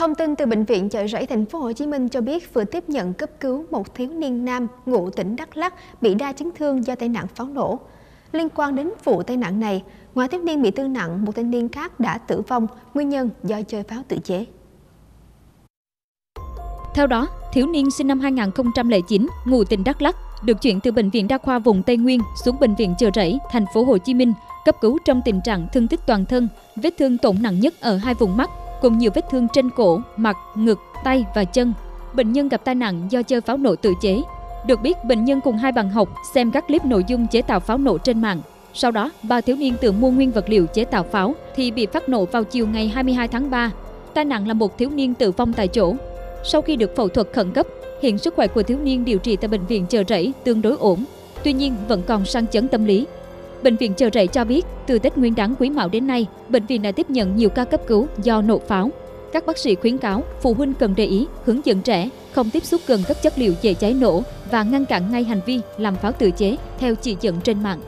Thông tin từ bệnh viện Chợ Rẫy thành phố Hồ Chí Minh cho biết vừa tiếp nhận cấp cứu một thiếu niên nam ngụ tỉnh Đắk Lắk bị đa chấn thương do tai nạn pháo nổ. Liên quan đến vụ tai nạn này, ngoài thiếu niên bị thương nặng, một thanh niên khác đã tử vong, nguyên nhân do chơi pháo tự chế. Theo đó, thiếu niên sinh năm 2009, ngụ tỉnh Đắk Lắk, được chuyển từ bệnh viện đa khoa vùng Tây Nguyên xuống bệnh viện Chợ Rẫy, thành phố Hồ Chí Minh cấp cứu trong tình trạng thương tích toàn thân, vết thương tổn nặng nhất ở hai vùng mắt, cùng nhiều vết thương trên cổ, mặt, ngực, tay và chân. Bệnh nhân gặp tai nạn do chơi pháo nổ tự chế. Được biết, bệnh nhân cùng hai bạn học xem các clip nội dung chế tạo pháo nổ trên mạng. Sau đó, ba thiếu niên tự mua nguyên vật liệu chế tạo pháo thì bị phát nổ vào chiều ngày 22 tháng 3. Tai nạn là một thiếu niên tử vong tại chỗ. Sau khi được phẫu thuật khẩn cấp, hiện sức khỏe của thiếu niên điều trị tại bệnh viện chờ Rẫy tương đối ổn. Tuy nhiên, vẫn còn sang chấn tâm lý. Bệnh viện Chợ Rẫy cho biết, từ Tết Nguyên đán Quý Mão đến nay, bệnh viện đã tiếp nhận nhiều ca cấp cứu do nổ pháo. Các bác sĩ khuyến cáo phụ huynh cần để ý, hướng dẫn trẻ không tiếp xúc gần các chất liệu dễ cháy nổ và ngăn cản ngay hành vi làm pháo tự chế theo chỉ dẫn trên mạng.